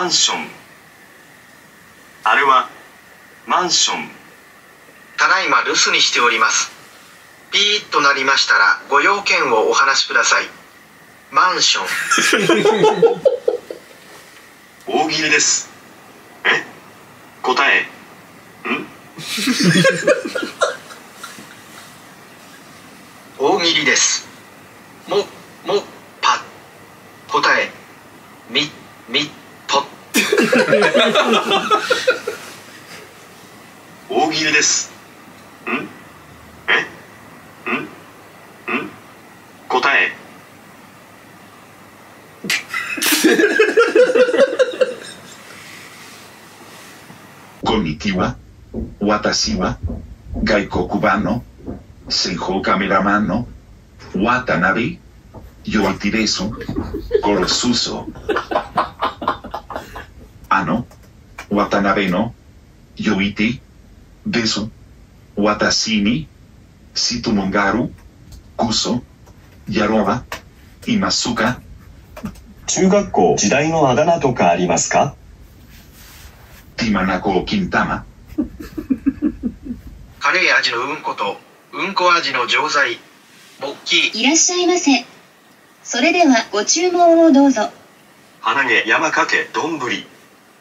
マンション。あれはマンション。ただいま留守にしております。ピーッとなりましたらご用件をお話しください。マンション。大喜利です。え？答え。ん？大喜利です。ん？え？ん？ん？答え。こんにちは。私は外国版の西方カメラマンの渡辺よいてです。殺すぞ Ano, Watanabe no, Yoiti, Desu, Watasini, 中学校時代のあだ名とかありますか？ティマナコ・キ。カレー味のうんこと、うんこ味の錠剤、ボッキー。いらっしゃいませ。それではご注文をどうぞ。花毛山かけ。どんぶり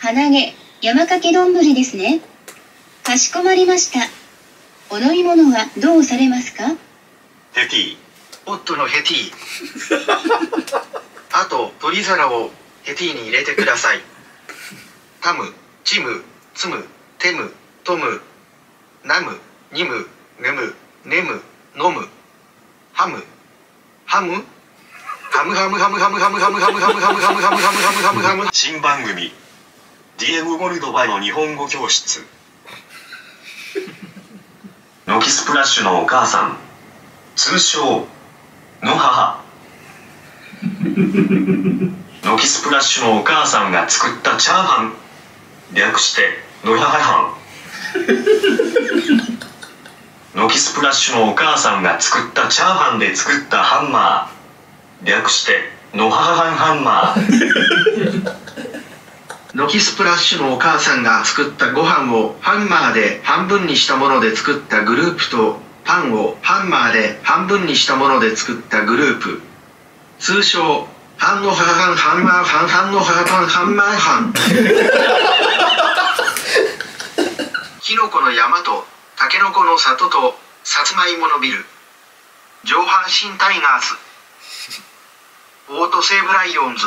鼻毛、山かけ丼ですね。かしこまりました。お飲み物はどうされますか？ヘティ。夫のヘティ。あと、鳥皿をヘティに入れてください。タム、チム、ツム、テム、トム、ナム、ニム、ネム、ネム、ノム、ハム、ハムハムハムハムハムハムハムハムハムハムハムハムハムハムハムハム組ディエゴ・ゴルドバの日本語教室。ノキスプラッシュのお母さん。通称の母。ノキスプラッシュのお母さんが作ったチャーハン。略してノ母ハハンノキスプラッシュのお母さんが作ったチャーハンで作ったハンマー。略してノハハハンハンマー。軒スプラッシュのお母さんが作ったご飯をハンマーで半分にしたもので作ったグループとパンをハンマーで半分にしたもので作ったグループ。通称ハンノハハンハンマーハンハンのハパンハンマーハン。キノコの山とタケノコの里とサツマイモのビル。上半身タイガース。オートセーブライオンズ。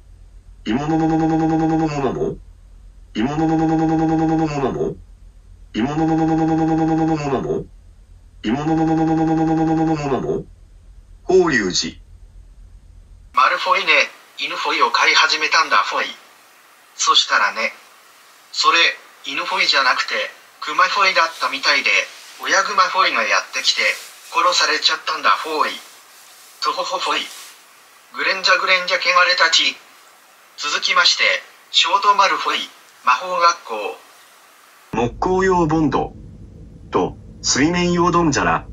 芋のののののののののののの芋ののののののののののののの芋ののののののののののののの芋ののののののののののののの法隆寺マルフォイね犬フォイを飼い始めたんだフォイそしたらねそれ犬フォイじゃなくてクマフォイだったみたいで親グマフォイがやってきて殺されちゃったんだフォイトホホフォイグレンジャグレンジャ汚れたち続きまして、ショートマルフォイ、魔法学校。木工用ボンドと水面用ドンジャラ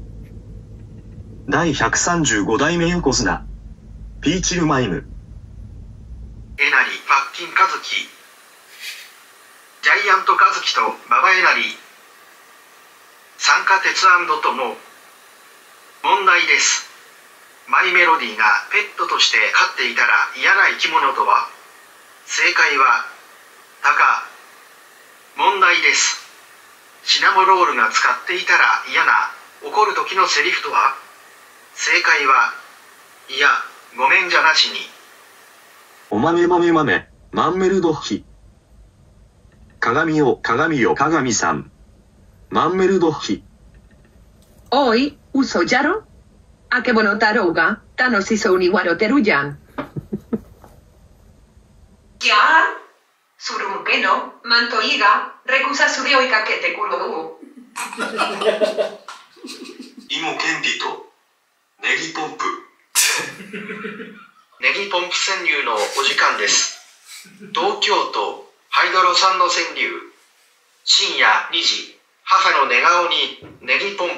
第135代目横綱ピーチルマイムえなり、パッキンカズキ。ジャイアントカズキとババエナリ。酸化鉄とも。問題です。マイメロディがペットとして飼っていたら嫌な生き物とは？正解は「たか」問題です。シナモロールが使っていたら嫌な怒る時のセリフとは？正解はいやごめんじゃなしに。おまめまめまめマンメルドッキ鏡よ鏡よ鏡さん。マンメルドッキおい嘘じゃろあけぼの太郎が楽しそうに笑ってるじゃんぴとネギポンプネギポンプ川柳のお時間です。東京都ハイドロ酸の川柳。深夜2時、母の寝顔にネギポンプ。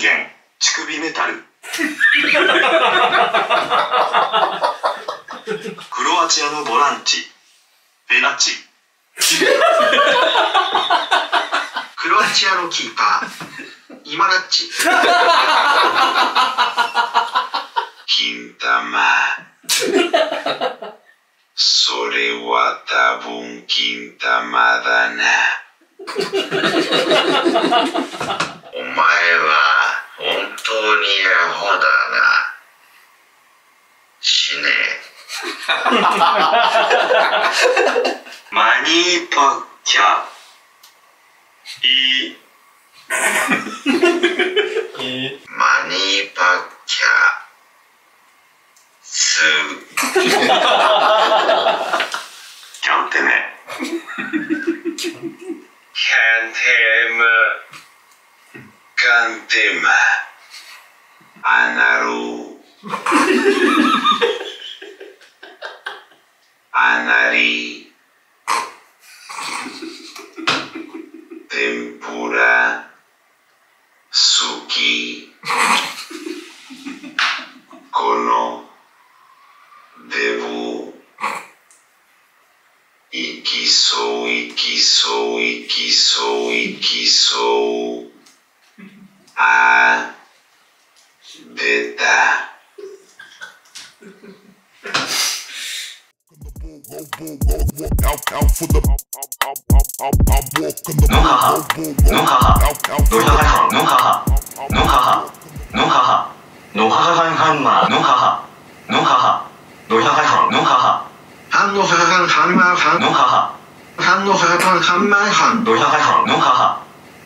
乳首メタル クロアチアのボランチベナッチクロアチアのキーパー、イマラッチ。金玉。それは多分金玉だな。お前は本当にアホだな。死ね。マニーパッキャいマニーパッキャスキャンテメキャンテムカンテマアナルアナリ天のはハかんハいはハ。